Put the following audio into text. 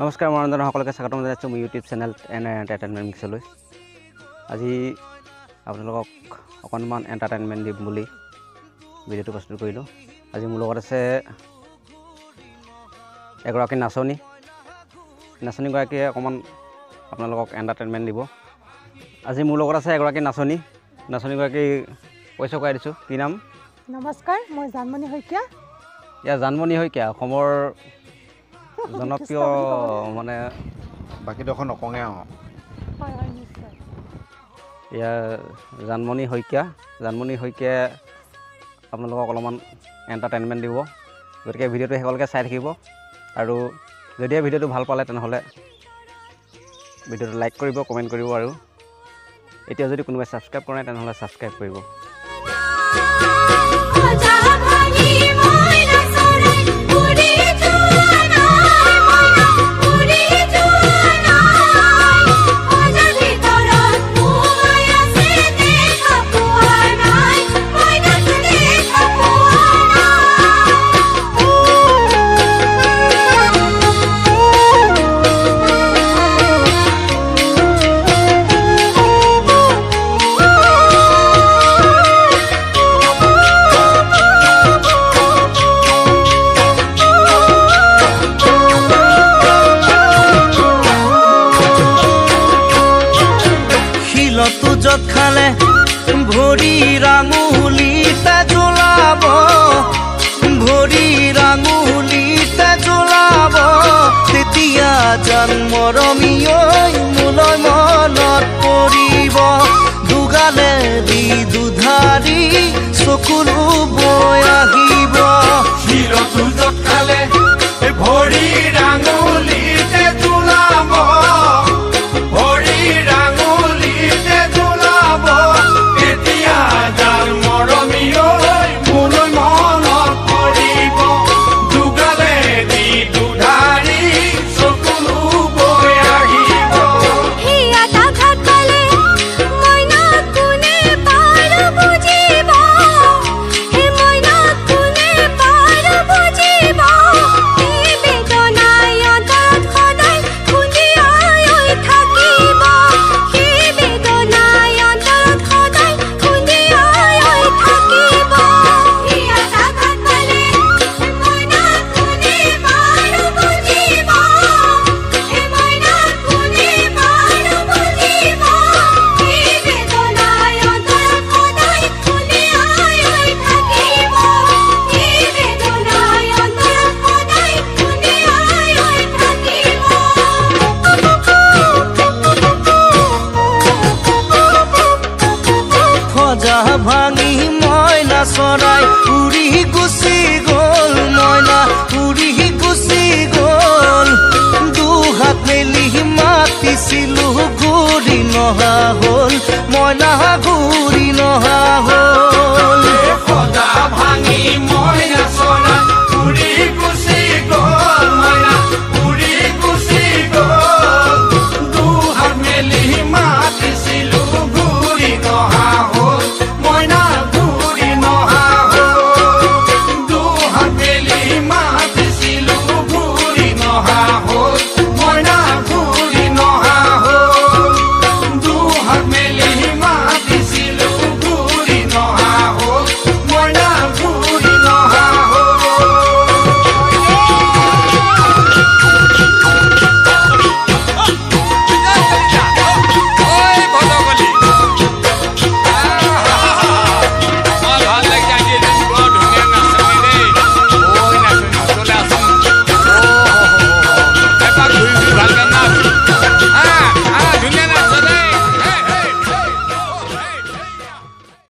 নমস্কাৰ মই সকলোকে স্বাগতম জনাইছোঁ মোৰ ইউটিউব চেনেল এন এণ্টাৰটেইনমেণ্ট মিক্সলৈ আজি আপোনালোকক অকণমান এণ্টাৰটেইনমেণ্ট দিম বুলি ভিডিঅ'টো প্ৰস্তুত কৰিলোঁ। আজি মোৰ লগত আছে এগৰাকী নাচনী। নাচনীগৰাকীয়ে অকণমান আপোনালোকক এণ্টাৰটেইনমেণ্ট দিব। আজি মোৰ লগত আছে এগৰাকী নাচনী। নাচনীগৰাকী পৰিচয় কৰাই দিছোঁ। কি নাম? নমস্কাৰ মই জানমণি শইকীয়া। ইয়াৰ জানমণি শইকীয়া অসমৰ জনপ্ৰিয় মানে বাকীডোখৰ নকওঁগৈ আৰু হয় হয় নিশ্চয়। ইয়াৰ জানমণি শইকীয়া। জানমণি শইকীয়াই আপোনালোকক অলপমান এণ্টাৰটেইনমেণ্ট দিব। গতিকে ভিডিঅ'টো শেষলৈকে চাই থাকিব। আৰু যদিহে ভিডিঅ'টো ভাল পালে তেনেহ'লে ভিডিঅ'টো লাইক কৰিব কমেণ্ট কৰিব আৰু। এতিয়া যদি কোনোবাই ছাবস্ক্ৰাইব কৰা নাই তেনেহ'লে ছাবস্ক্ৰাইব কৰিব। য'ত খালে ভৰি ৰাঙুলিতে জ্বলাব। ভৰি ৰাঙুলিতে জ্বলাব। তেতিয়া জান মৰমীয়ৈ মোলৈ মনত পৰিব। দুগালে দি দুধাৰি চকুলো বৈ ৰাহ ভাঙি মইনা চৰাই উৰি গুচি গ'ল মইনা উৰি গুচি গ'ল। দুহাত মেলি মাতিছিলো ঘূৰি নহা হ'ল মইনা ঘূৰি নহা হ'ল।